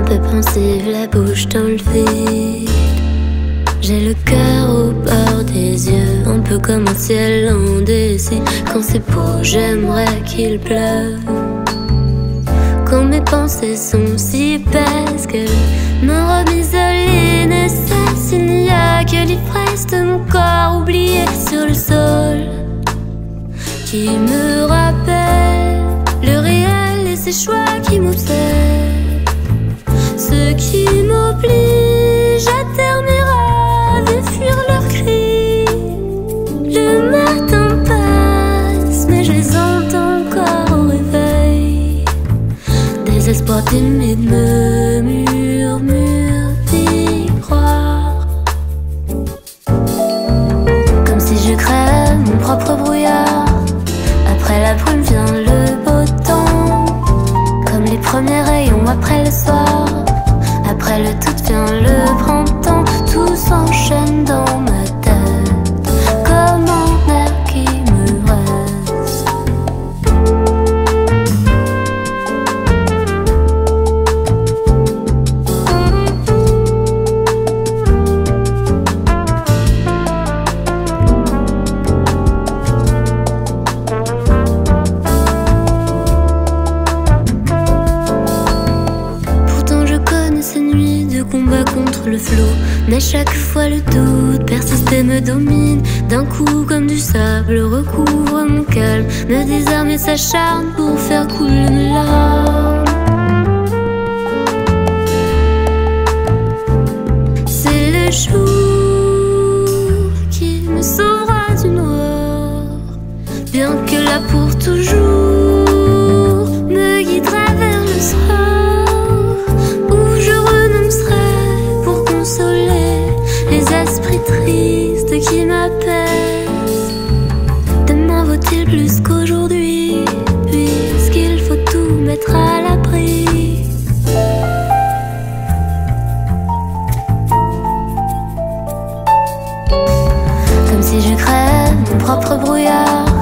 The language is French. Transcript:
peu pensive, la bouche dans le vide. J'ai le cœur au bord des yeux, un peu comme un ciel indécis. Quand c'est beau, j'aimerais qu'il pleuve. Quand mes pensées sont si épaisses que me robe isolée nécesse, il n'y que l'ivresse de mon corps oublié sur le sol qui me rappelle le réel et ses choix qui m'obsèdent, ce qui m'oblige à terminer. espoir timide me murmure d'y croire. Comme si je crée mon propre brouillard. Après la brume vient le beau temps. Comme les premiers rayons après le soir. Le tout vient le printemps. Mais chaque fois le doute persiste et me domine. D'un coup, comme du sable, recouvre mon calme. Me désarme et s'acharne pour faire couler mes larmes. Triste qui m'apaise. Demain vaut-il plus qu'aujourd'hui, puisqu'il faut tout mettre à l'abri. Comme si je crée mon propre brouillard.